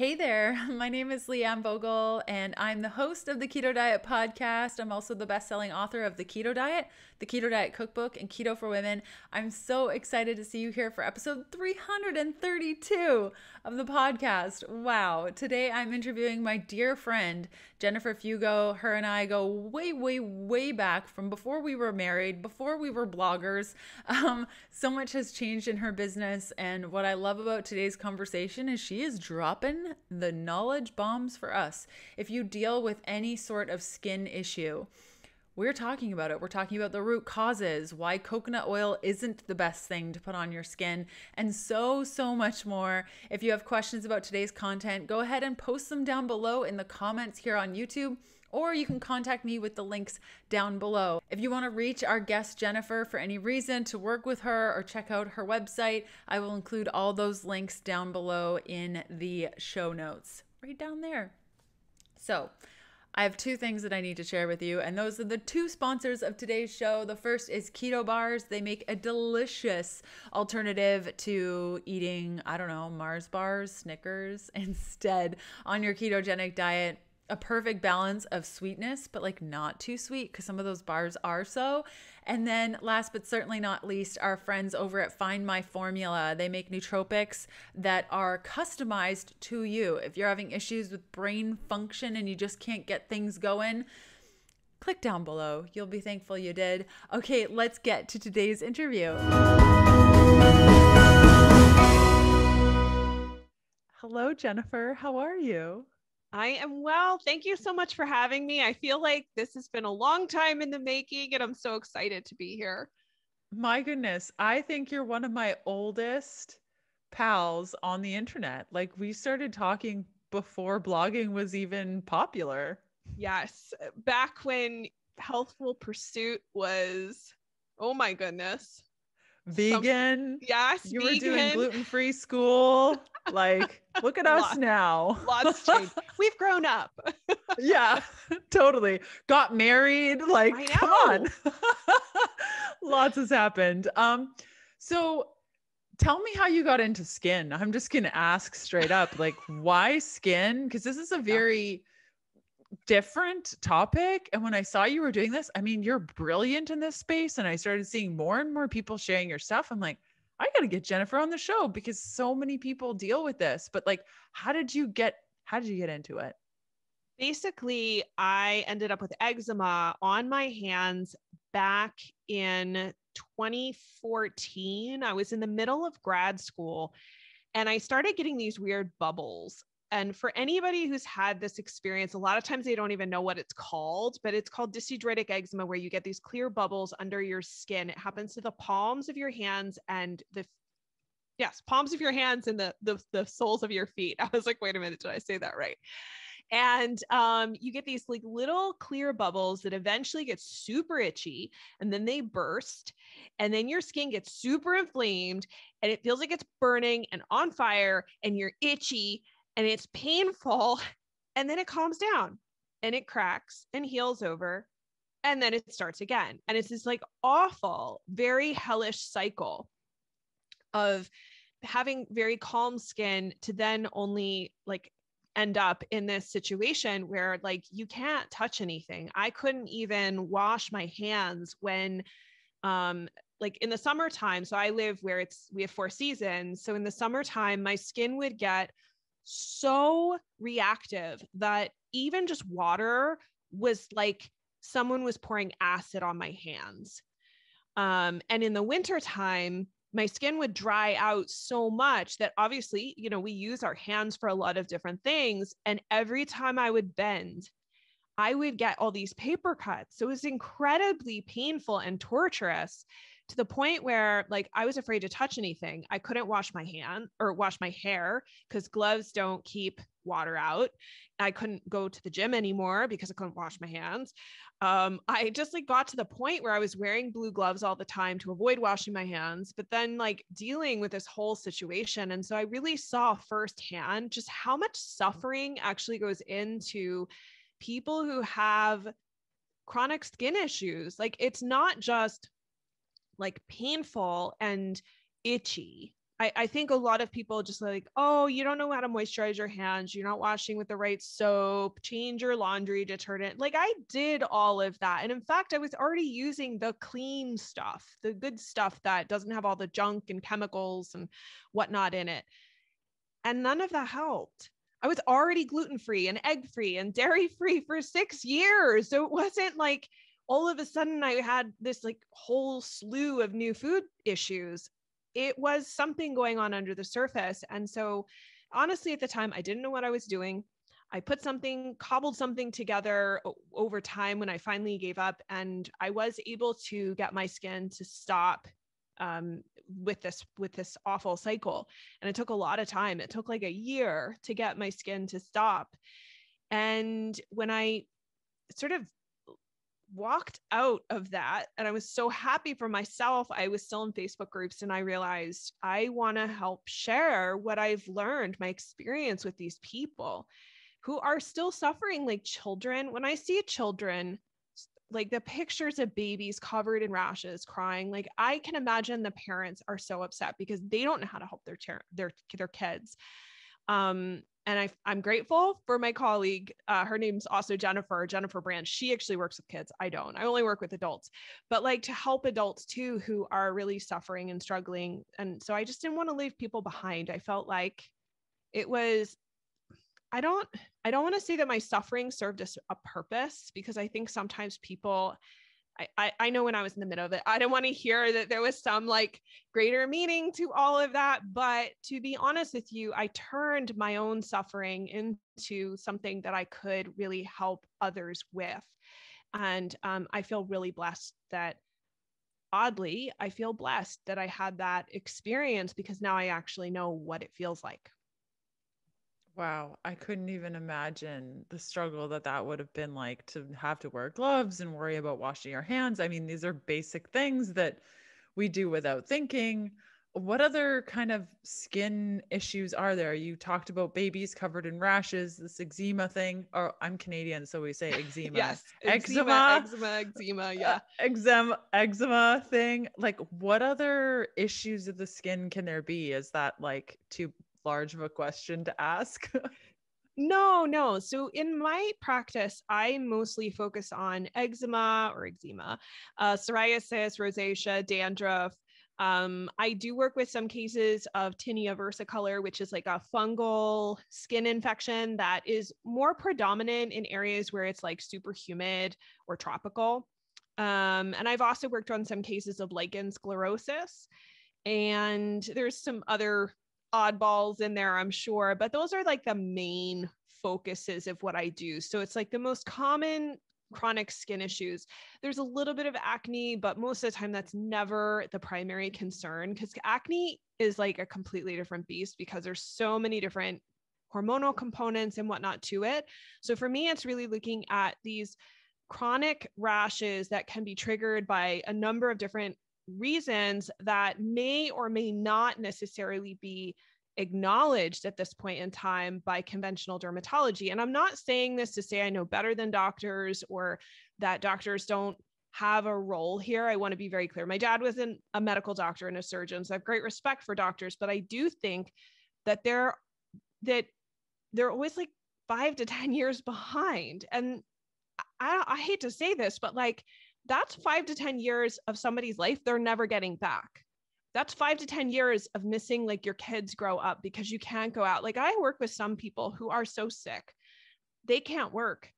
Hey there, my name is Leanne Vogel, and I'm the host of the Keto Diet Podcast. I'm also the best selling author of The Keto Diet, The Keto Diet Cookbook, and Keto for Women. I'm so excited to see you here for episode 332 of the podcast. Wow, today I'm interviewing my dear friend, Jennifer Fugo. Her and I go way, way, way back from before we were married, before we were bloggers. Um, so much has changed in her business, and what I love about today's conversation is she is dropping the knowledge bombs for us. If you deal with any sort of skin issue, we're talking about it. We're talking about the root causes, why coconut oil isn't the best thing to put on your skin, and so, so much more. If you have questions about today's content, go ahead and post them down below in the comments here on YouTube or you can contact me with the links down below. If you want to reach our guest Jennifer for any reason to work with her or check out her website, I will include all those links down below in the show notes, right down there. So, I have two things that I need to share with you, and those are the two sponsors of today's show. The first is Keto Bars. They make a delicious alternative to eating, I don't know, Mars bars, Snickers instead on your ketogenic diet a perfect balance of sweetness, but like not too sweet because some of those bars are so. And then, last but certainly not least, our friends over at Find My Formula. They make nootropics that are customized to you. If you're having issues with brain function and you just can't get things going, click down below. You'll be thankful you did. Okay, let's get to today's interview. Hello, Jennifer. How are you? I am well. Thank you so much for having me. I feel like this has been a long time in the making, and I'm so excited to be here. My goodness. I think you're one of my oldest pals on the internet. Like, we started talking before blogging was even popular. Yes. Back when Healthful Pursuit was, oh my goodness. Vegan. Some, yes. You vegan. were doing gluten free school. Like, look at us now. Lots changed. We've grown up. yeah, totally. Got married. Like, come on. Lots has happened. Um, so tell me how you got into skin. I'm just gonna ask straight up, like, why skin? Because this is a very different topic. And when I saw you were doing this, I mean, you're brilliant in this space. And I started seeing more and more people sharing your stuff. I'm like, I got to get Jennifer on the show because so many people deal with this. But like, how did you get, how did you get into it? Basically, I ended up with eczema on my hands back in 2014. I was in the middle of grad school and I started getting these weird bubbles and for anybody who's had this experience, a lot of times they don't even know what it's called, but it's called dyshidrotic eczema, where you get these clear bubbles under your skin. It happens to the palms of your hands and the yes, palms of your hands and the the, the soles of your feet. I was like, wait a minute, did I say that right? and um, you get these like little clear bubbles that eventually get super itchy and then they burst and then your skin gets super inflamed and it feels like it's burning and on fire and you're itchy and it's painful and then it calms down and it cracks and heals over and then it starts again. And it's this like awful very hellish cycle of having very calm skin to then only like end up in this situation where like you can't touch anything. I couldn't even wash my hands when um like in the summertime so i live where it's we have four seasons. So in the summertime my skin would get so reactive that even just water was like someone was pouring acid on my hands. Um, and in the wintertime, my skin would dry out so much that obviously, you know, we use our hands for a lot of different things. And every time I would bend, I would get all these paper cuts. So it was incredibly painful and torturous to the point where like I was afraid to touch anything. I couldn't wash my hand or wash my hair because gloves don't keep water out. I couldn't go to the gym anymore because I couldn't wash my hands. Um, I just like got to the point where I was wearing blue gloves all the time to avoid washing my hands, but then like dealing with this whole situation. And so I really saw firsthand just how much suffering actually goes into people who have chronic skin issues. Like it's not just like painful and itchy. I, I think a lot of people just like, oh, you don't know how to moisturize your hands. You're not washing with the right soap. Change your laundry detergent. Like I did all of that. And in fact, I was already using the clean stuff, the good stuff that doesn't have all the junk and chemicals and whatnot in it. And none of that helped. I was already gluten free and egg free and dairy free for six years. So it wasn't like all of a sudden I had this like whole slew of new food issues. It was something going on under the surface. And so, honestly, at the time, I didn't know what I was doing. I put something, cobbled something together over time when I finally gave up, and I was able to get my skin to stop um, with this with this awful cycle and it took a lot of time it took like a year to get my skin to stop and when i sort of walked out of that and i was so happy for myself i was still in facebook groups and i realized i want to help share what i've learned my experience with these people who are still suffering like children. When i see children like the pictures of babies covered in rashes crying like i can imagine the parents are so upset because they don't know how to help their their their kids. Um and I, i'm grateful for my colleague uh, her name's also jennifer jennifer brand. She actually works with kids. I don't. I only work with adults but like to help adults too who are really suffering and struggling. And so i just didn't want to leave people behind. I felt like it was I don't I don't want to say that my suffering served as a purpose because I think sometimes people I, I, know when I was in the middle of it, I didn't want to hear that there was some like greater meaning to all of that. But to be honest with you, I turned my own suffering into something that I could really help others with. And um, I feel really blessed that oddly, I feel blessed that I had that experience because now I actually know what it feels like. Wow, I couldn't even imagine the struggle that that would have been like to have to wear gloves and worry about washing your hands. I mean, these are basic things that we do without thinking. What other kind of skin issues are there? You talked about babies covered in rashes, this eczema thing. Or I'm Canadian, so we say eczema. yes, eczema, eczema, eczema, uh, yeah, eczema, eczema thing. Like, what other issues of the skin can there be? Is that like too large of a question to ask. no, no. So in my practice, I mostly focus on eczema or eczema, uh, psoriasis, rosacea, dandruff. Um, I do work with some cases of tinea versicolor, which is like a fungal skin infection that is more predominant in areas where it's like super humid or tropical. Um, and I've also worked on some cases of lichen sclerosus. And there's some other oddballs in there, I'm sure, but those are like the main focuses of what I do. So it's like the most common chronic skin issues. There's a little bit of acne, but most of the time that's never the primary concern because acne is like a completely different beast because there's so many different hormonal components and whatnot to it. So for me, it's really looking at these chronic rashes that can be triggered by a number of different reasons that may or may not necessarily be acknowledged at this point in time by conventional dermatology. And I'm not saying this to say I know better than doctors or that doctors don't have a role here. I want to be very clear. My dad was an, a medical doctor and a surgeon, so I have great respect for doctors, but I do think that they're that they're always like five to 10 years behind. And I, I hate to say this, but like that's five to 10 years of somebody's life they're never getting back. That's five to 10 years of missing like your kids grow up because you can't go out. Like I work with some people who are so sick, they can't work.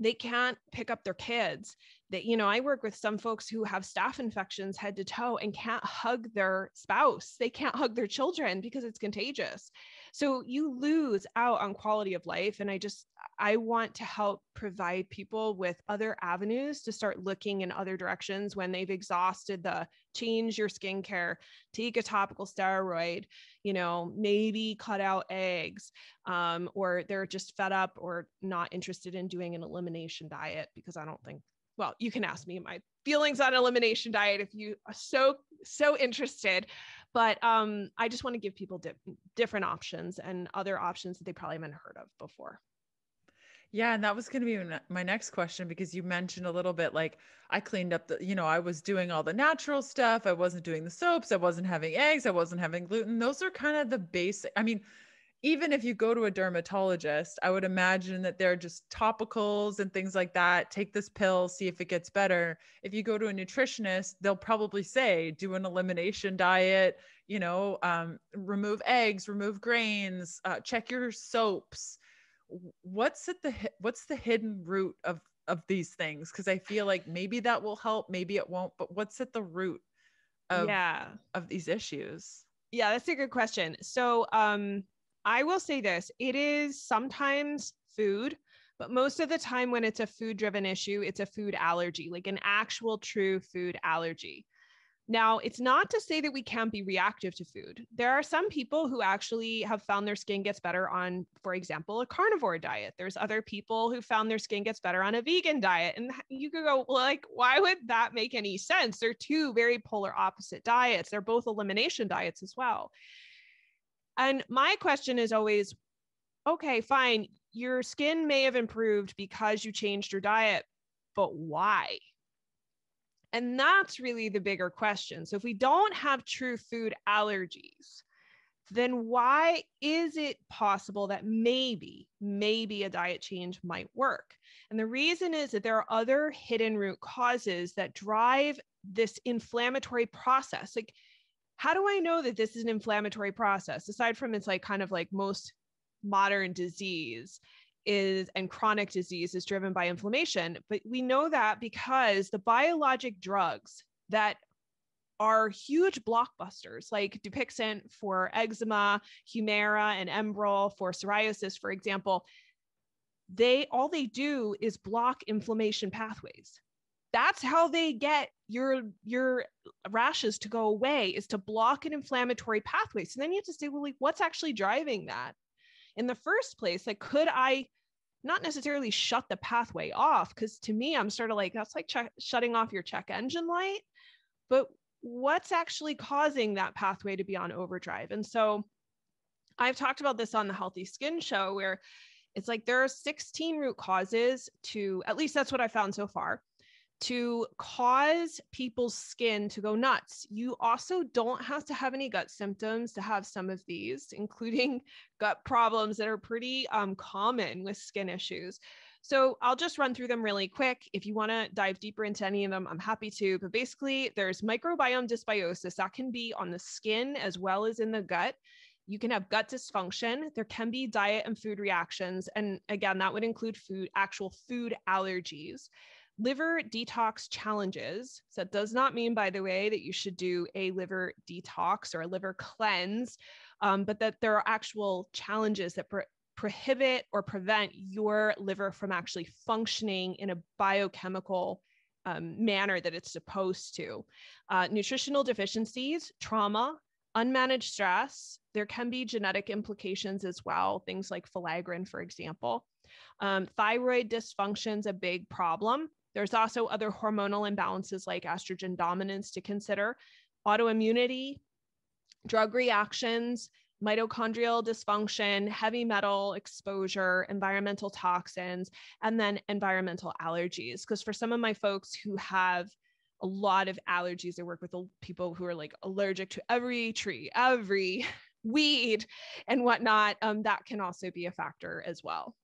They can't pick up their kids. That, you know, I work with some folks who have staph infections head to toe and can't hug their spouse. They can't hug their children because it's contagious. So you lose out on quality of life. And I just, I want to help provide people with other avenues to start looking in other directions when they've exhausted the change your skincare, take a topical steroid, you know, maybe cut out eggs, um, or they're just fed up or not interested in doing an elimination diet because I don't think well, you can ask me my feelings on elimination diet if you are so so interested but um, I just want to give people di- different options and other options that they probably haven't heard of before. Yeah, and that was going to be my next question because you mentioned a little bit like I cleaned up the, you know, I was doing all the natural stuff. I wasn't doing the soaps. I wasn't having eggs. I wasn't having gluten. Those are kind of the basic. I mean, even if you go to a dermatologist, I would imagine that they're just topicals and things like that. Take this pill, see if it gets better. If you go to a nutritionist, they'll probably say, do an elimination diet, you know, um, remove eggs, remove grains, uh, check your soaps. What's at the what's the hidden root of of these things? Because I feel like maybe that will help, maybe it won't. But what's at the root of yeah of these issues? Yeah, that's a good question. So, um, I will say this it is sometimes food, but most of the time when it's a food driven issue, it's a food allergy, like an actual true food allergy. Now, it's not to say that we can't be reactive to food. There are some people who actually have found their skin gets better on, for example, a carnivore diet. There's other people who found their skin gets better on a vegan diet. And you could go, well, like, why would that make any sense? They're two very polar opposite diets. They're both elimination diets as well. And my question is always okay, fine, your skin may have improved because you changed your diet, but why? And that's really the bigger question. So if we don't have true food allergies, then why is it possible that maybe, maybe a diet change might work? And the reason is that there are other hidden root causes that drive this inflammatory process. Like how do I know that this is an inflammatory process? Aside from it's like kind of like most modern disease is and chronic disease is driven by inflammation but we know that because the biologic drugs that are huge blockbusters like Dupixent for eczema, Humira and Enbrel for psoriasis for example they all they do is block inflammation pathways that's how they get your your rashes to go away is to block an inflammatory pathway. So then you have to say well like what's actually driving that? In the first place like could i not necessarily shut the pathway off? Because to me i'm sort of like that's like shutting off your check engine light. But what's actually causing that pathway to be on overdrive? And so i've talked about this on the healthy skin show where it's like there are 16 root causes to at least that's what i found so far to cause people's skin to go nuts. You also don't have to have any gut symptoms to have some of these, including gut problems that are pretty um, common with skin issues. So I'll just run through them really quick. If you want to dive deeper into any of them, I'm happy to. But basically, there's microbiome dysbiosis that can be on the skin as well as in the gut. You can have gut dysfunction. There can be diet and food reactions. And again, that would include food, actual food allergies liver detox challenges. So that does not mean, by the way, that you should do a liver detox or a liver cleanse, um, but that there are actual challenges that pro- prohibit or prevent your liver from actually functioning in a biochemical um, manner that it's supposed to. Uh, nutritional deficiencies, trauma, unmanaged stress, there can be genetic implications as well, things like filaggrin, for example. Um, thyroid dysfunction is a big problem. There's also other hormonal imbalances like estrogen dominance to consider, autoimmunity, drug reactions, mitochondrial dysfunction, heavy metal exposure, environmental toxins, and then environmental allergies. Because for some of my folks who have a lot of allergies, I work with people who are like allergic to every tree, every weed, and whatnot. Um, that can also be a factor as well.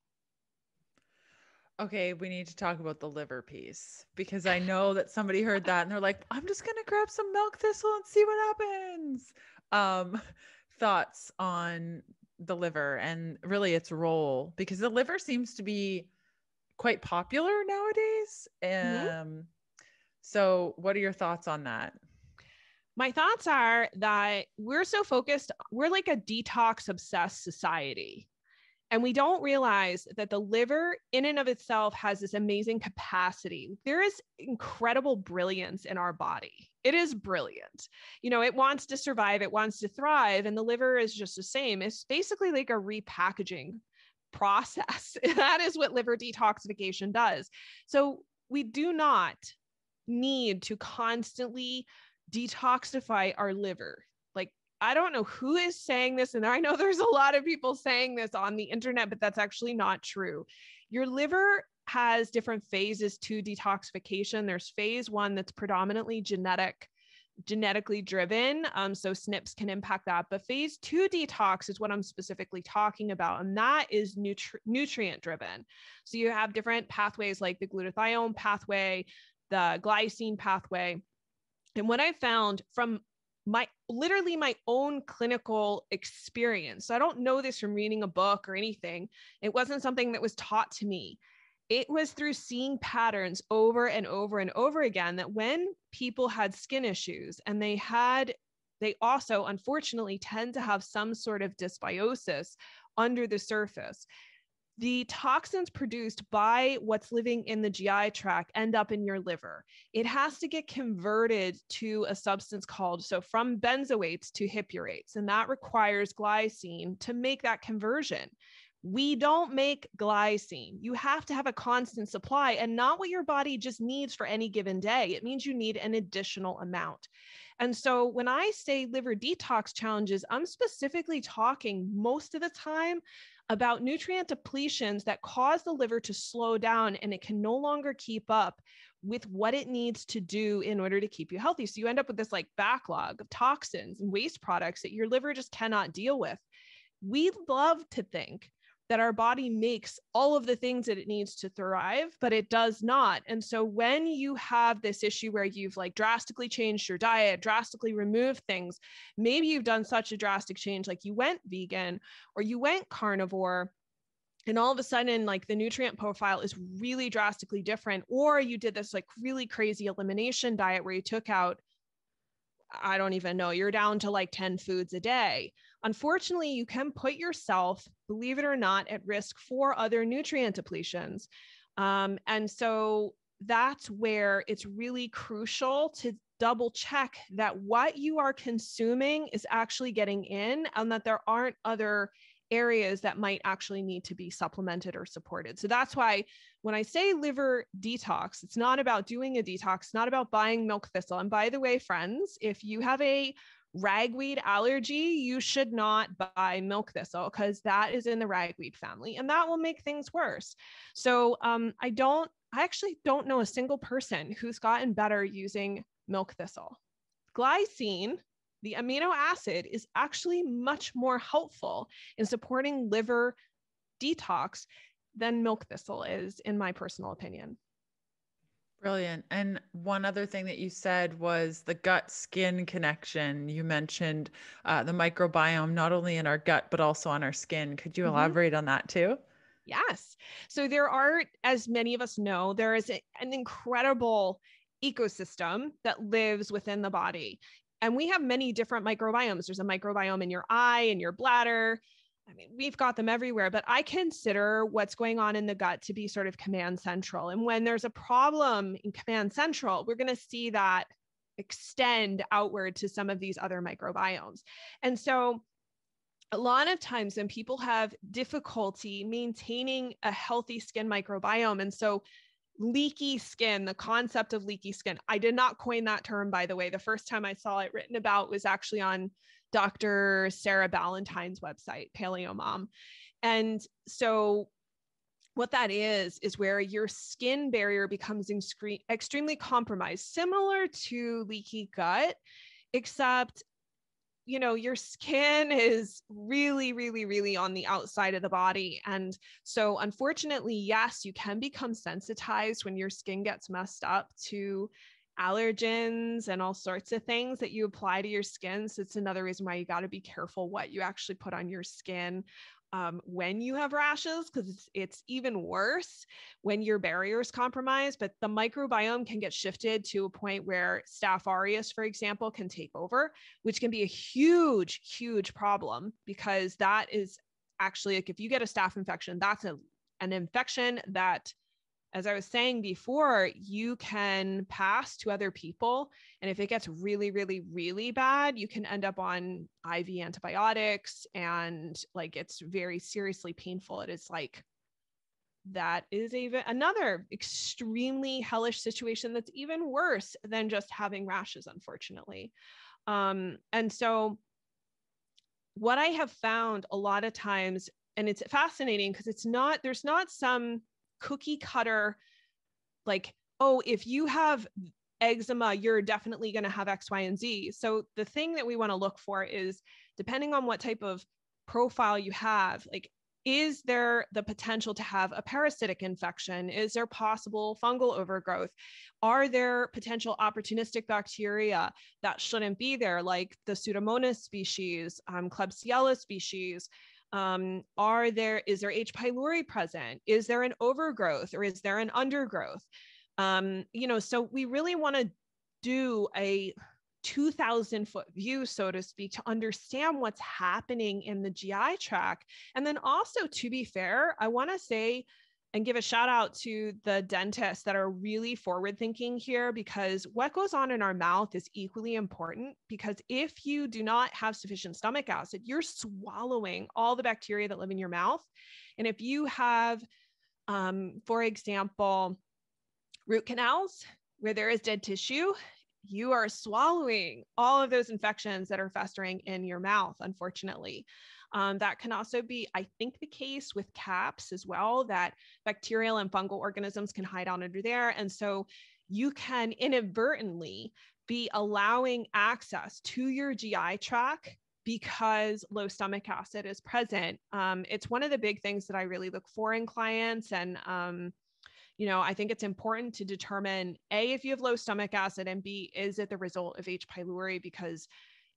Okay, we need to talk about the liver piece because I know that somebody heard that and they're like, I'm just gonna grab some milk thistle and see what happens. Um, thoughts on the liver and really its role because the liver seems to be quite popular nowadays. Mm-hmm. Um, mm-hmm. so what are your thoughts on that? My thoughts are that we're so focused, we're like a detox obsessed society. And we don't realize that the liver, in and of itself, has this amazing capacity. There is incredible brilliance in our body. It is brilliant. You know, it wants to survive, it wants to thrive, and the liver is just the same. It's basically like a repackaging process. that is what liver detoxification does. So we do not need to constantly detoxify our liver I don't know who is saying this, and I know there's a lot of people saying this on the internet, but that's actually not true. Your liver has different phases to detoxification. There's phase one that's predominantly genetic genetically driven. Um, so SNPs can impact that. But phase two detox is what I'm specifically talking about. And that is nutri- nutrient driven. So you have different pathways like the glutathione pathway, the glycine pathway. And what I found from my literally my own clinical experience. So I don't know this from reading a book or anything. It wasn't something that was taught to me it was through seeing patterns over and over and over again that when people had skin issues and they had they also unfortunately tend to have some sort of dysbiosis under the surface the toxins produced by what's living in the GI tract end up in your liver. It has to get converted to a substance called, so from benzoates to hippurates, and that requires glycine to make that conversion we don't make glycine. You have to have a constant supply and not what your body just needs for any given day. It means you need an additional amount. And so when I say liver detox challenges, I'm specifically talking most of the time about nutrient depletions that cause the liver to slow down and it can no longer keep up with what it needs to do in order to keep you healthy. So you end up with this like backlog of toxins and waste products that your liver just cannot deal with. We love to think that our body makes all of the things that it needs to thrive, but it does not. And so when you have this issue where you've like drastically changed your diet, drastically removed things, maybe you've done such a drastic change, like you went vegan or you went carnivore and all of a sudden like the nutrient profile is really drastically different or you did this like really crazy elimination diet where you took out i don't even know you're down to like 10 foods a day Unfortunately, you can put yourself, believe it or not, at risk for other nutrient depletions. Um, and so that's where it's really crucial to double check that what you are consuming is actually getting in and that there aren't other areas that might actually need to be supplemented or supported. So that's why when I say liver detox, it's not about doing a detox, not about buying milk thistle. And by the way, friends, if you have a ragweed allergy, you should not buy milk thistle because that is in the ragweed family and that will make things worse. So um, I don't, I actually don't know a single person who's gotten better using milk thistle. Glycine, the amino acid, is actually much more helpful in supporting liver detox than milk thistle is, in my personal opinion. Brilliant. And one other thing that you said was the gut skin connection. You mentioned uh, the microbiome, not only in our gut, but also on our skin. Could you mm-hmm. elaborate on that too? Yes. So there are, as many of us know, there is a, an incredible ecosystem that lives within the body. And we have many different microbiomes. There's a microbiome in your eye, in your bladder, I mean, we've got them everywhere, but I consider what's going on in the gut to be sort of command central. And when there's a problem in command central, we're going to see that extend outward to some of these other microbiomes. And so, a lot of times when people have difficulty maintaining a healthy skin microbiome, and so leaky skin, the concept of leaky skin, I did not coin that term, by the way. The first time I saw it written about was actually on Dr. Sarah Ballantyne's website, Paleo Mom. And so what that is is where your skin barrier becomes extremely compromised similar to leaky gut except you know your skin is really really really on the outside of the body and so unfortunately yes you can become sensitized when your skin gets messed up to allergens and all sorts of things that you apply to your skin. So it's another reason why you got to be careful what you actually put on your skin um, when you have rashes, because it's, it's even worse when your barrier is compromised. But the microbiome can get shifted to a point where Staph aureus, for example, can take over, which can be a huge, huge problem because that is actually like if you get a staph infection, that's a, an infection that as I was saying before, you can pass to other people. And if it gets really, really, really bad, you can end up on IV antibiotics and like it's very seriously painful. It is like that is even another extremely hellish situation that's even worse than just having rashes, unfortunately. Um, and so what I have found a lot of times, and it's fascinating because it's not, there's not some cookie cutter, like, oh, if you have eczema, you're definitely going to have X, Y, and Z. So the thing that we want to look for is depending on what type of profile you have, like is there the potential to have a parasitic infection? Is there possible fungal overgrowth? Are there potential opportunistic bacteria that shouldn't be there, like the Pseudomonas species, um, Klebsiella species? Um, are there is there H. pylori present? Is there an overgrowth or is there an undergrowth? Um, you know, so we really want to do a 2000 foot view, so to speak, to understand what's happening in the GI tract. And then also, to be fair, I want to say and give a shout out to the dentists that are really forward thinking here because what goes on in our mouth is equally important. Because if you do not have sufficient stomach acid, you're swallowing all the bacteria that live in your mouth. And if you have, um, for example, root canals where there is dead tissue, you are swallowing all of those infections that are festering in your mouth, unfortunately. Um, that can also be, I think, the case with CAPS as well, that bacterial and fungal organisms can hide on under there. And so you can inadvertently be allowing access to your GI tract because low stomach acid is present. Um, it's one of the big things that I really look for in clients. And um, you know, I think it's important to determine A, if you have low stomach acid, and B, is it the result of H. pylori? Because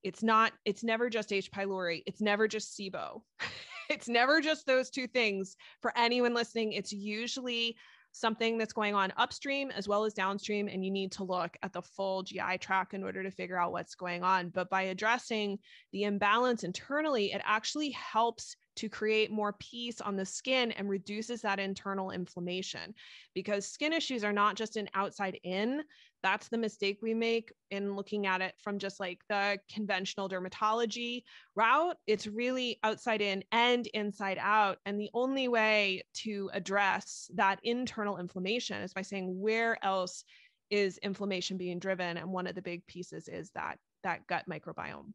it's not, it's never just H. pylori, it's never just SIBO. it's never just those two things. For anyone listening, it's usually something that's going on upstream as well as downstream and you need to look at the full GI tract in order to figure out what's going on but by addressing the imbalance internally it actually helps to create more peace on the skin and reduces that internal inflammation because skin issues are not just an outside in that's the mistake we make in looking at it from just like the conventional dermatology route it's really outside in and inside out and the only way to address that internal inflammation is by saying where else is inflammation being driven and one of the big pieces is that that gut microbiome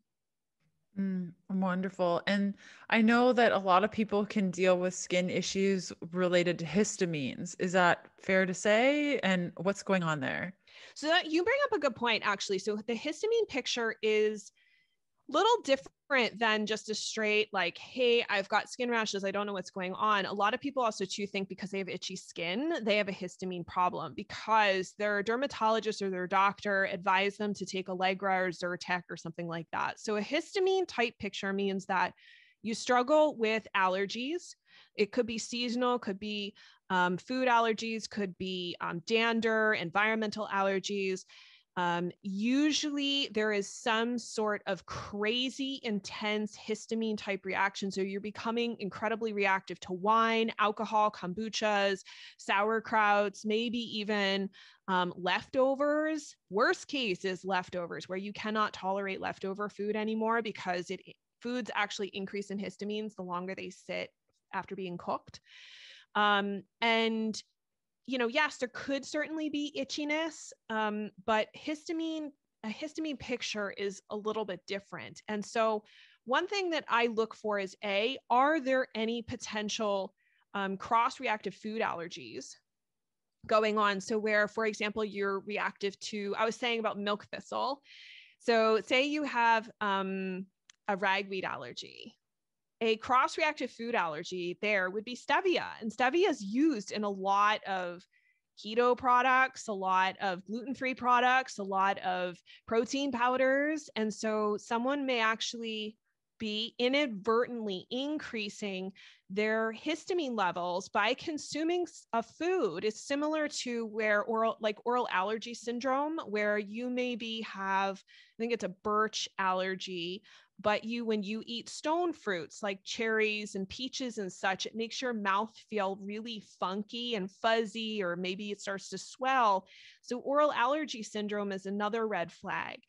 Mm, wonderful. And I know that a lot of people can deal with skin issues related to histamines. Is that fair to say? And what's going on there? So that you bring up a good point, actually. So the histamine picture is a little different than just a straight like hey i've got skin rashes i don't know what's going on. A lot of people also too think because they have itchy skin they have a histamine problem because their dermatologist or their doctor advised them to take allegra or zyrtec or something like that. So a histamine type picture means that you struggle with allergies. It could be seasonal could be um, food allergies could be um, dander environmental allergies um, usually, there is some sort of crazy intense histamine type reaction. So you're becoming incredibly reactive to wine, alcohol, kombuchas, sauerkrauts, maybe even um, leftovers. Worst case is leftovers, where you cannot tolerate leftover food anymore because it foods actually increase in histamines the longer they sit after being cooked. Um, and you know, yes, there could certainly be itchiness, um, but histamine, a histamine picture is a little bit different. And so, one thing that I look for is A, are there any potential um, cross reactive food allergies going on? So, where, for example, you're reactive to, I was saying about milk thistle. So, say you have um, a ragweed allergy a cross reactive food allergy there would be stevia. And stevia is used in a lot of keto products, a lot of gluten free products, a lot of protein powders. And so someone may actually be inadvertently increasing their histamine levels by consuming a food is similar to where oral like oral allergy syndrome where you maybe have i think it's a birch allergy but you when you eat stone fruits like cherries and peaches and such it makes your mouth feel really funky and fuzzy or maybe it starts to swell so oral allergy syndrome is another red flag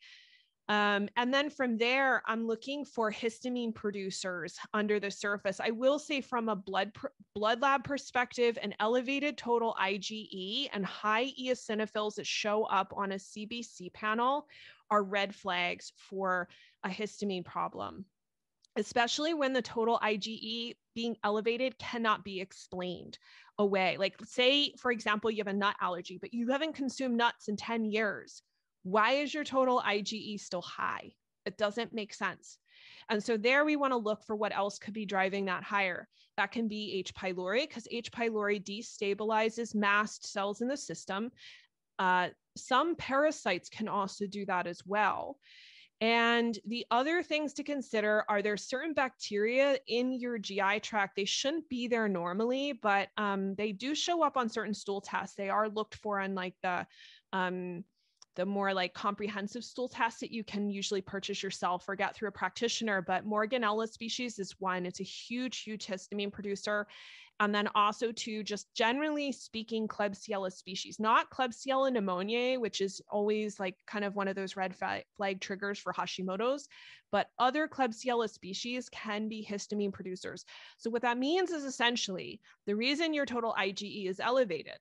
um, and then from there, I'm looking for histamine producers under the surface. I will say, from a blood pr- blood lab perspective, an elevated total IgE and high eosinophils that show up on a CBC panel are red flags for a histamine problem. especially when the total IgE being elevated cannot be explained away. Like, say, for example, you have a nut allergy, but you haven't consumed nuts in 10 years. Why is your total IgE still high? It doesn't make sense. And so there we want to look for what else could be driving that higher. That can be H. pylori because H. pylori destabilizes mast cells in the system. Uh, some parasites can also do that as well. And the other things to consider are there certain bacteria in your GI tract? They shouldn't be there normally, but um, they do show up on certain stool tests. They are looked for on like the um, the more like comprehensive stool tests that you can usually purchase yourself or get through a practitioner. But Morganella species is one. It's a huge, huge histamine producer. And then also to just generally speaking, Klebsiella species, not Klebsiella pneumoniae, which is always like kind of one of those red flag triggers for Hashimoto's, but other Klebsiella species can be histamine producers. So what that means is essentially the reason your total IgE is elevated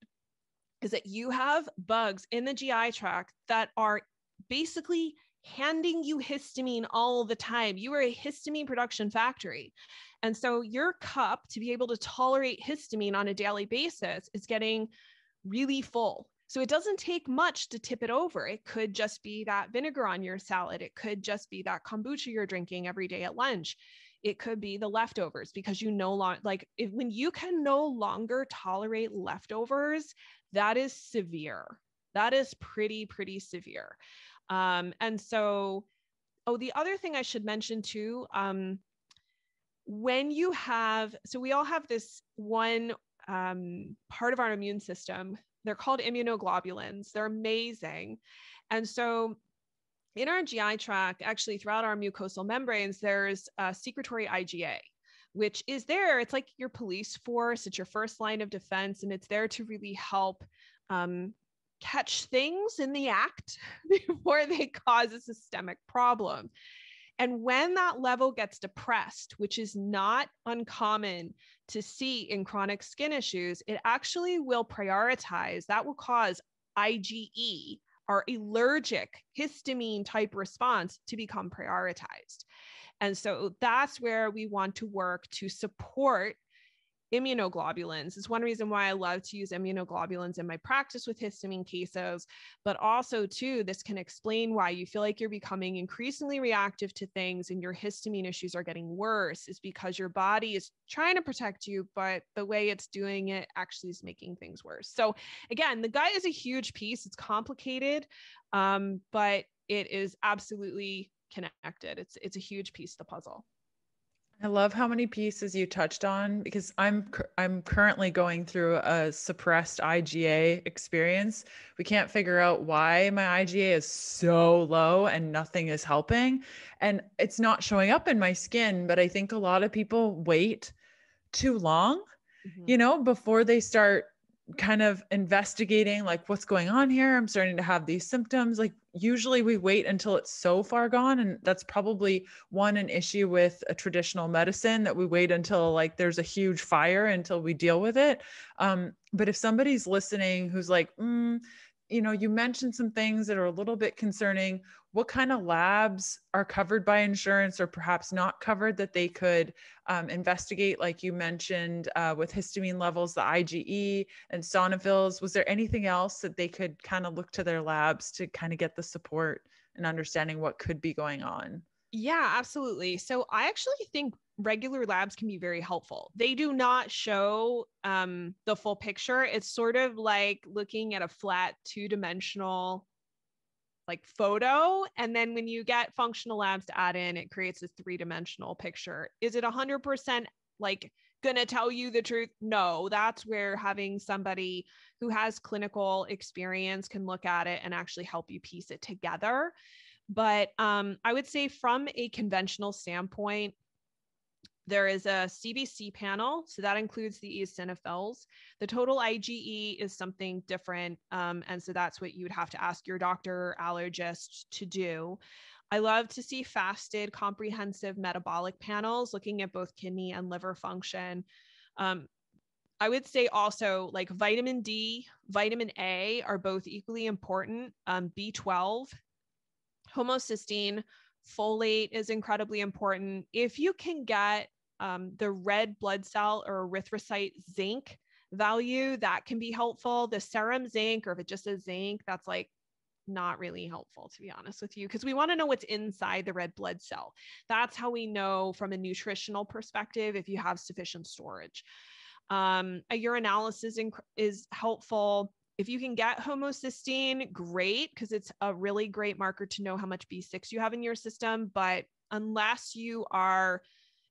is that you have bugs in the GI tract that are basically handing you histamine all the time. You are a histamine production factory. And so your cup to be able to tolerate histamine on a daily basis is getting really full. So it doesn't take much to tip it over. It could just be that vinegar on your salad. It could just be that kombucha you're drinking every day at lunch. It could be the leftovers because you no longer like if when you can no longer tolerate leftovers, that is severe. That is pretty, pretty severe. Um, and so, oh, the other thing I should mention too, um, when you have, so we all have this one um, part of our immune system. They're called immunoglobulins. They're amazing. And so in our GI tract, actually throughout our mucosal membranes, there's a secretory IgA, which is there. It's like your police force, it's your first line of defense, and it's there to really help um, catch things in the act before they cause a systemic problem. And when that level gets depressed, which is not uncommon to see in chronic skin issues, it actually will prioritize, that will cause IgE, our allergic histamine type response, to become prioritized. And so that's where we want to work to support immunoglobulins. It's one reason why I love to use immunoglobulins in my practice with histamine cases, but also too, this can explain why you feel like you're becoming increasingly reactive to things and your histamine issues are getting worse is because your body is trying to protect you, but the way it's doing it actually is making things worse. So again, the gut is a huge piece. It's complicated, um, but it is absolutely connected. It's it's a huge piece of the puzzle. I love how many pieces you touched on because I'm I'm currently going through a suppressed IgA experience. We can't figure out why my IgA is so low and nothing is helping and it's not showing up in my skin, but I think a lot of people wait too long, mm-hmm. you know, before they start kind of investigating like what's going on here i'm starting to have these symptoms like usually we wait until it's so far gone and that's probably one an issue with a traditional medicine that we wait until like there's a huge fire until we deal with it um, but if somebody's listening who's like mm, you know, you mentioned some things that are a little bit concerning. What kind of labs are covered by insurance or perhaps not covered that they could um, investigate? Like you mentioned uh, with histamine levels, the IgE and eosinophils. Was there anything else that they could kind of look to their labs to kind of get the support and understanding what could be going on? Yeah, absolutely. So I actually think regular labs can be very helpful. They do not show um, the full picture. It's sort of like looking at a flat two dimensional like photo. And then when you get functional labs to add in, it creates a three dimensional picture. Is it 100% like going to tell you the truth? No, that's where having somebody who has clinical experience can look at it and actually help you piece it together. But um, I would say, from a conventional standpoint, there is a CBC panel, so that includes the eosinophils. The total IgE is something different, um, and so that's what you would have to ask your doctor or allergist to do. I love to see fasted comprehensive metabolic panels looking at both kidney and liver function. Um, I would say also like vitamin D, vitamin A are both equally important. Um, B12, homocysteine, folate is incredibly important. If you can get um, the red blood cell or erythrocyte zinc value, that can be helpful. The serum zinc, or if it just says zinc, that's like not really helpful to be honest with you because we want to know what's inside the red blood cell that's how we know from a nutritional perspective if you have sufficient storage um, a urinalysis is helpful if you can get homocysteine great because it's a really great marker to know how much b6 you have in your system but unless you are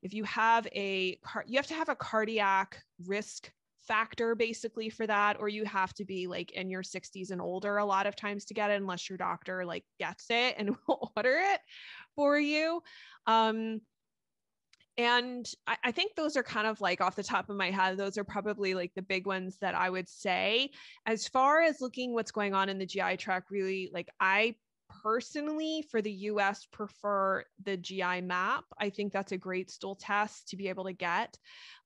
if you have a you have to have a cardiac risk factor basically for that or you have to be like in your 60s and older a lot of times to get it unless your doctor like gets it and will order it for you. Um and I, I, think those are kind of like off the top of my head those are probably like the big ones that i would say as far as looking what's going on in the gi tract really like i personally for the us prefer the gi map i think that's a great stool test to be able to get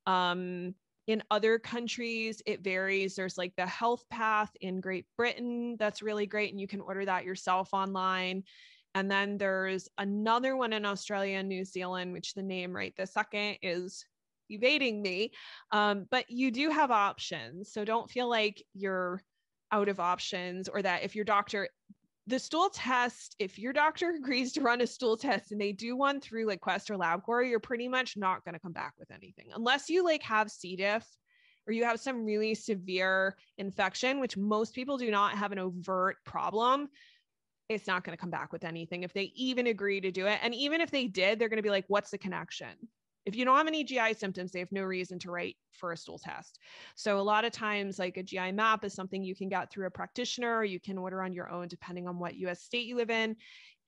um in other countries, it varies. There's like the Healthpath in Great Britain that's really great, and you can order that yourself online. And then there's another one in Australia and New Zealand, which the name right the second is evading me. Um, but you do have options. So don't feel like you're out of options or that if your doctor the stool test, if your doctor agrees to run a stool test and they do one through like Quest or LabCorp, you're pretty much not going to come back with anything unless you like have C. diff or you have some really severe infection, which most people do not have an overt problem. It's not going to come back with anything if they even agree to do it. And even if they did, they're going to be like, what's the connection? if you don't have any GI symptoms, they have no reason to write for a stool test. So a lot of times, like a GI map is something you can get through a practitioner, you can order on your own, depending on what U.S. state you live in,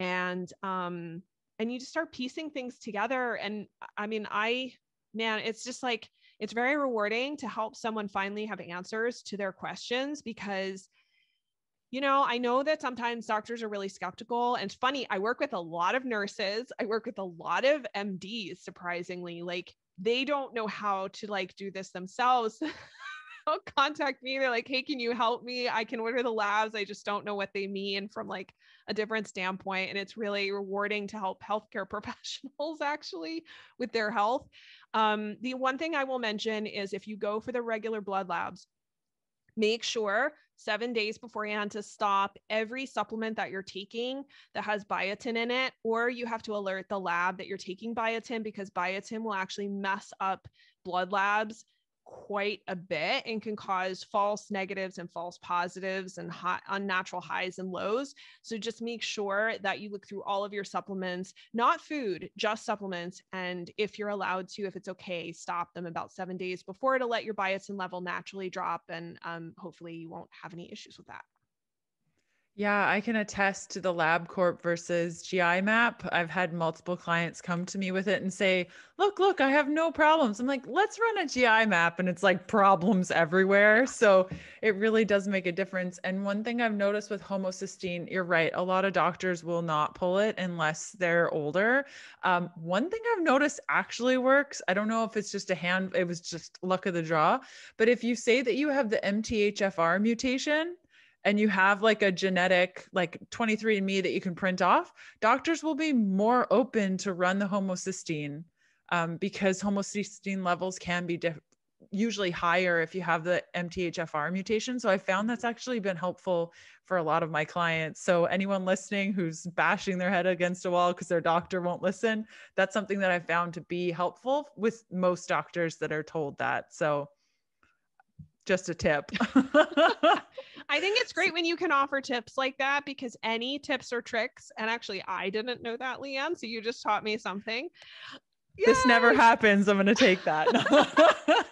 and um, and you just start piecing things together. And I mean, I man, it's just like it's very rewarding to help someone finally have answers to their questions because you know, I know that sometimes doctors are really skeptical. And funny, I work with a lot of nurses, I work with a lot of MDs, surprisingly. Like they don't know how to like do this themselves. They'll contact me. They're like, hey, can you help me? I can order the labs. I just don't know what they mean from like a different standpoint. And it's really rewarding to help healthcare professionals actually with their health. Um, the one thing I will mention is if you go for the regular blood labs, make sure seven days beforehand to stop every supplement that you're taking that has biotin in it, or you have to alert the lab that you're taking biotin because biotin will actually mess up blood labs quite a bit and can cause false negatives and false positives and hot, unnatural highs and lows. So just make sure that you look through all of your supplements, not food, just supplements. And if you're allowed to, if it's okay, stop them about seven days before to let your biotin level naturally drop. And um, hopefully you won't have any issues with that. Yeah, I can attest to the LabCorp versus GI map. I've had multiple clients come to me with it and say, Look, look, I have no problems. I'm like, Let's run a GI map. And it's like problems everywhere. So it really does make a difference. And one thing I've noticed with homocysteine, you're right, a lot of doctors will not pull it unless they're older. Um, one thing I've noticed actually works. I don't know if it's just a hand, it was just luck of the draw. But if you say that you have the MTHFR mutation, and you have like a genetic like 23andme that you can print off doctors will be more open to run the homocysteine um, because homocysteine levels can be diff- usually higher if you have the mthfr mutation. So i found that's actually been helpful for a lot of my clients. So anyone listening who's bashing their head against a wall because their doctor won't listen that's something that i found to be helpful with most doctors that are told that. So just a tip I think it's great when you can offer tips like that because any tips or tricks, and actually, I didn't know that, Leanne. So you just taught me something. Yay! This never happens. I'm going to take that.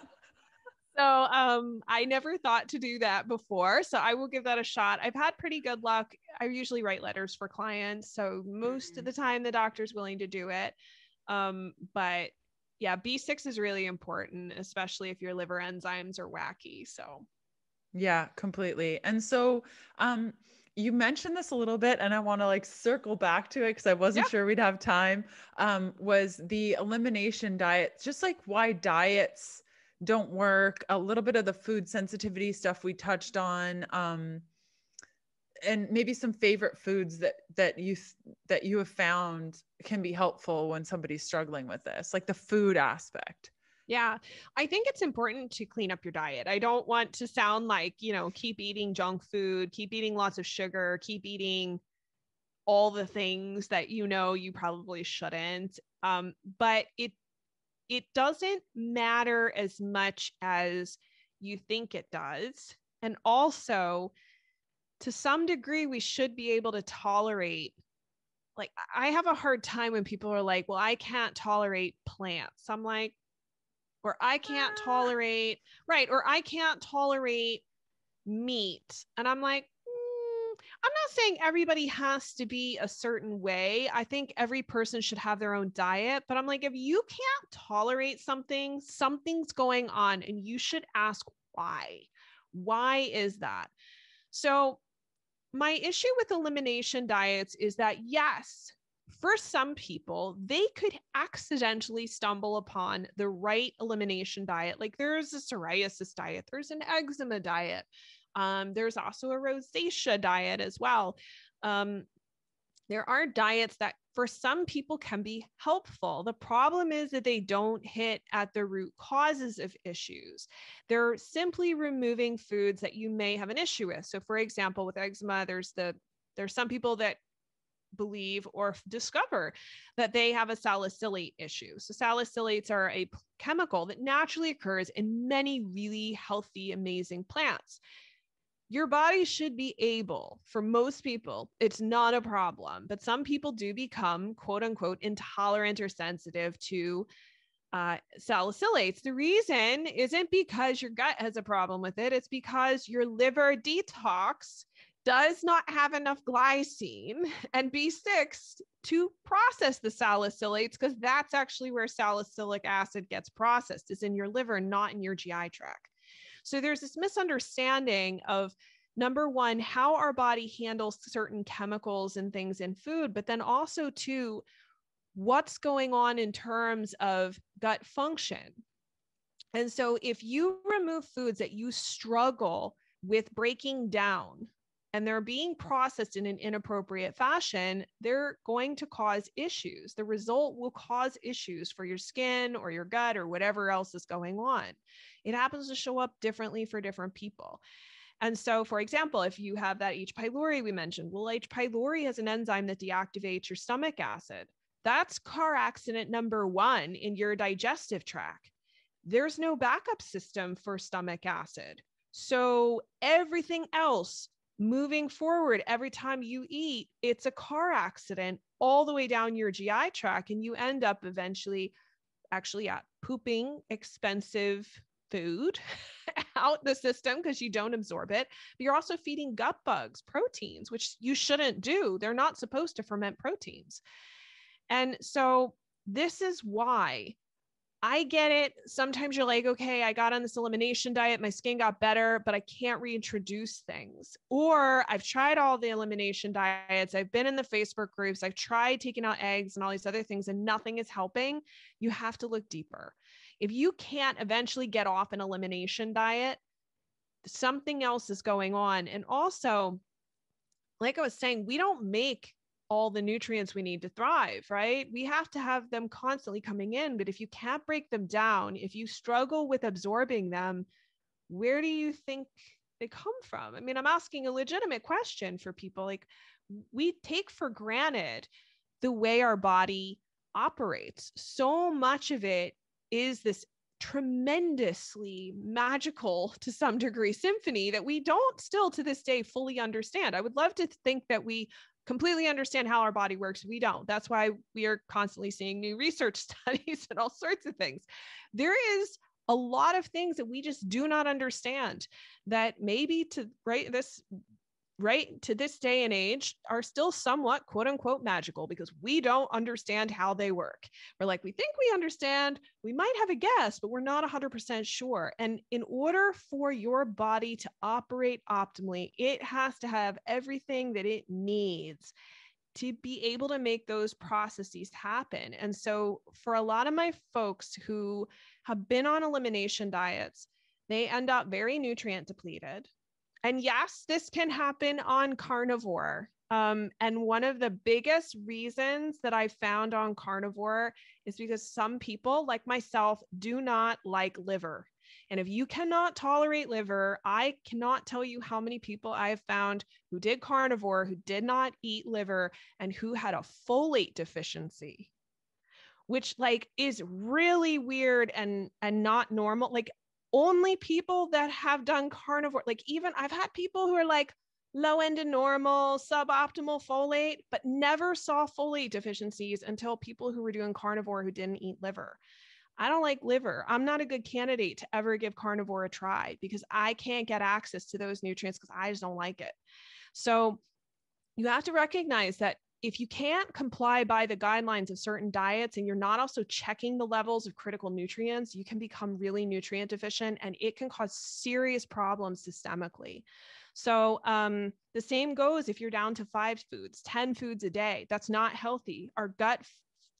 so um, I never thought to do that before. So I will give that a shot. I've had pretty good luck. I usually write letters for clients. So most mm-hmm. of the time, the doctor's willing to do it. Um, but yeah, B6 is really important, especially if your liver enzymes are wacky. So yeah, completely. And so, um, you mentioned this a little bit and I want to like circle back to it because I wasn't yeah. sure we'd have time. Um, was the elimination diet, just like why diets don't work, a little bit of the food sensitivity stuff we touched on. Um, and maybe some favorite foods that that you that you have found can be helpful when somebody's struggling with this like the food aspect yeah, I think it's important to clean up your diet. I don't want to sound like, you know, keep eating junk food, keep eating lots of sugar, keep eating all the things that you know you probably shouldn't. Um, but it it doesn't matter as much as you think it does. And also, to some degree, we should be able to tolerate. Like, I have a hard time when people are like, well, I can't tolerate plants. I'm like, or I can't ah. tolerate, right? Or I can't tolerate meat. And I'm like, mm, I'm not saying everybody has to be a certain way. I think every person should have their own diet. But I'm like, if you can't tolerate something, something's going on, and you should ask why. Why is that? So, my issue with elimination diets is that, yes, for some people, they could accidentally stumble upon the right elimination diet. Like there's a psoriasis diet, there's an eczema diet, um, there's also a rosacea diet as well. Um, there are diets that for some people can be helpful. The problem is that they don't hit at the root causes of issues. They're simply removing foods that you may have an issue with. So for example, with eczema, there's the there's some people that believe or discover that they have a salicylate issue. So, salicylates are a chemical that naturally occurs in many really healthy, amazing plants. Your body should be able, for most people, it's not a problem, but some people do become quote unquote intolerant or sensitive to uh, salicylates. The reason isn't because your gut has a problem with it, it's because your liver detox does not have enough glycine and B6 to process the salicylates because that's actually where salicylic acid gets processed is in your liver not in your GI tract. So there's this misunderstanding of number one how our body handles certain chemicals and things in food but then also to what's going on in terms of gut function. And so if you remove foods that you struggle with breaking down and they're being processed in an inappropriate fashion, they're going to cause issues. The result will cause issues for your skin or your gut or whatever else is going on. It happens to show up differently for different people. And so, for example, if you have that H. pylori we mentioned, well, H. pylori has an enzyme that deactivates your stomach acid. That's car accident number one in your digestive tract. There's no backup system for stomach acid. So, everything else moving forward, every time you eat, it's a car accident all the way down your GI tract, and you end up eventually actually yeah, pooping expensive food out the system because you don't absorb it. But you're also feeding gut bugs proteins, which you shouldn't do. They're not supposed to ferment proteins. And so, this is why I get it. Sometimes you're like, okay, I got on this elimination diet, my skin got better, but I can't reintroduce things. Or I've tried all the elimination diets, I've been in the Facebook groups, I've tried taking out eggs and all these other things, and nothing is helping. You have to look deeper. If you can't eventually get off an elimination diet, something else is going on. And also, like I was saying, we don't make all the nutrients we need to thrive, right? We have to have them constantly coming in. But if you can't break them down, if you struggle with absorbing them, where do you think they come from? I mean, I'm asking a legitimate question for people. Like, we take for granted the way our body operates. So much of it is this tremendously magical to some degree symphony that we don't still to this day fully understand. I would love to think that we completely understand how our body works. We don't. That's why we are constantly seeing new research studies and all sorts of things. There is a lot of things that we just do not understand that maybe to right this right to this day and age are still somewhat quote unquote magical because we don't understand how they work. We're like, we think we understand, we might have a guess, but we're not 100% sure. And in order for your body to operate optimally, it has to have everything that it needs to be able to make those processes happen. And so, for a lot of my folks who have been on elimination diets, they end up very nutrient depleted And yes, this can happen on carnivore. Um, and one of the biggest reasons that I found on carnivore is because some people, like myself, do not like liver. And if you cannot tolerate liver, I cannot tell you how many people I have found who did carnivore, who did not eat liver, and who had a folate deficiency, which like is really weird and and not normal. Like only people that have done carnivore, like even I've had people who are like low end to normal, suboptimal folate, but never saw folate deficiencies until people who were doing carnivore who didn't eat liver. I don't like liver. I'm not a good candidate to ever give carnivore a try because I can't get access to those nutrients because I just don't like it. So you have to recognize that if you can't comply by the guidelines of certain diets and you're not also checking the levels of critical nutrients, you can become really nutrient deficient and it can cause serious problems systemically. So um, the same goes if you're down to five foods, 10 foods a day. That's not healthy. Our gut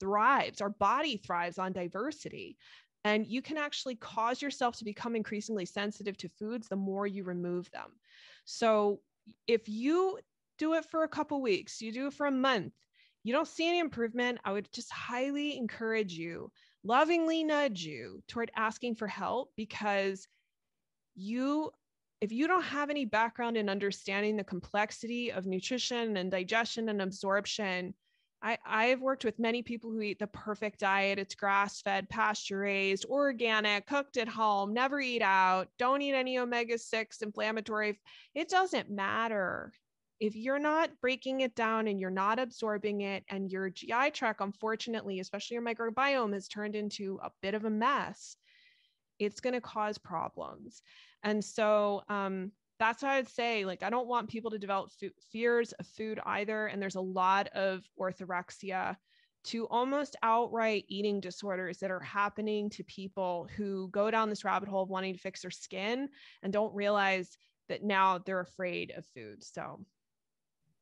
thrives, our body thrives on diversity. And you can actually cause yourself to become increasingly sensitive to foods the more you remove them. So if you do it for a couple weeks, you do it for a month, you don't see any improvement, I would just highly encourage you, lovingly nudge you toward asking for help because you if you don't have any background in understanding the complexity of nutrition and digestion and absorption, I, I've worked with many people who eat the perfect diet. It's grass fed, pasture raised, organic, cooked at home, never eat out, don't eat any omega 6 inflammatory. It doesn't matter. If you're not breaking it down and you're not absorbing it, and your GI tract, unfortunately, especially your microbiome, has turned into a bit of a mess, it's going to cause problems. And so, um, that's what I'd say. Like, I don't want people to develop f- fears of food either. And there's a lot of orthorexia to almost outright eating disorders that are happening to people who go down this rabbit hole of wanting to fix their skin and don't realize that now they're afraid of food. So,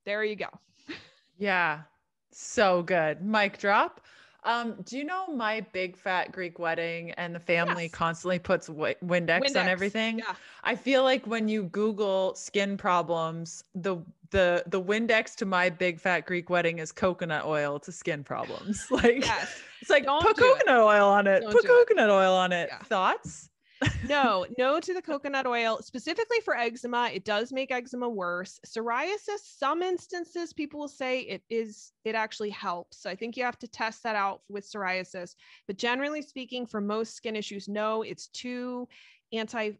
there you go. yeah. So good. Mic drop. Um, do you know my big fat Greek wedding and the family yes. constantly puts w- Windex, Windex, on everything? Yeah. I feel like when you Google skin problems, the the the Windex to my big fat Greek wedding is coconut oil to skin problems. Like yes. it's like Don't put coconut it. oil on it. Don't put coconut it. oil on it. Yeah. Thoughts? No, no to the coconut oil. Specifically for eczema, it does make eczema worse. Psoriasis, some instances people will say it is it actually helps. So I think you have to test that out with psoriasis. But generally speaking, for most skin issues, no, it's too anti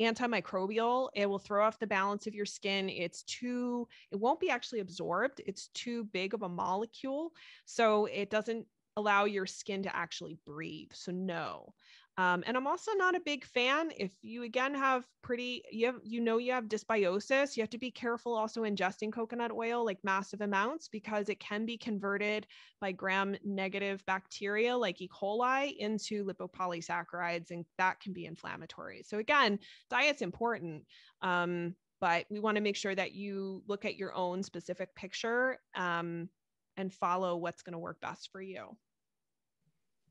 antimicrobial. It will throw off the balance of your skin. It's too, it won't be actually absorbed. It's too big of a molecule. So it doesn't allow your skin to actually breathe. So no. Um, and I'm also not a big fan. If you again have pretty, you have, you know, you have dysbiosis, you have to be careful also ingesting coconut oil like massive amounts because it can be converted by gram negative bacteria like E. coli into lipopolysaccharides, and that can be inflammatory. So again, diet's important. Um, but we want to make sure that you look at your own specific picture um, and follow what's going to work best for you.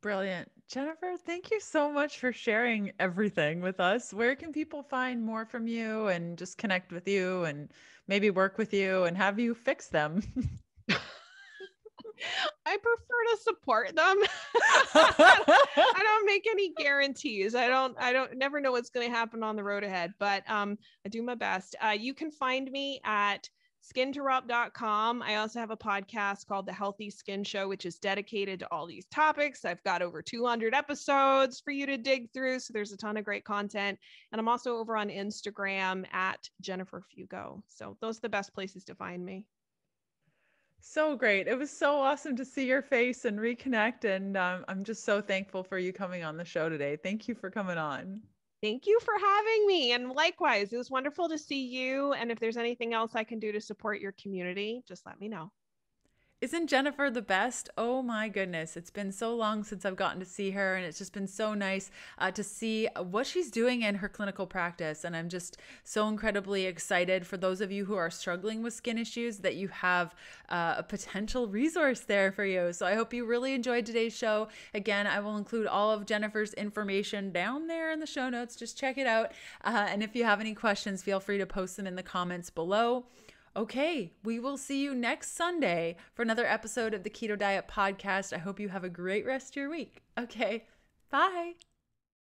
Brilliant. Jennifer, thank you so much for sharing everything with us. Where can people find more from you and just connect with you and maybe work with you and have you fix them? I prefer to support them. I don't make any guarantees. I don't, I don't never know what's going to happen on the road ahead, but um, I do my best. Uh, you can find me at skinterrupt.com. I also have a podcast called The Healthy Skin Show, which is dedicated to all these topics. I've got over 200 episodes for you to dig through. So there's a ton of great content. And I'm also over on Instagram at Jennifer Fugo. So those are the best places to find me. So great. It was so awesome to see your face and reconnect. And um, I'm just so thankful for you coming on the show today. Thank you for coming on. Thank you for having me. And likewise, it was wonderful to see you. And if there's anything else I can do to support your community, just let me know. Isn't Jennifer the best? Oh my goodness. It's been so long since I've gotten to see her, and it's just been so nice uh, to see what she's doing in her clinical practice. And I'm just so incredibly excited for those of you who are struggling with skin issues that you have uh, a potential resource there for you. So I hope you really enjoyed today's show. Again, I will include all of Jennifer's information down there in the show notes. Just check it out. Uh, and if you have any questions, feel free to post them in the comments below. Okay, we will see you next Sunday for another episode of the Keto Diet Podcast. I hope you have a great rest of your week. Okay, bye.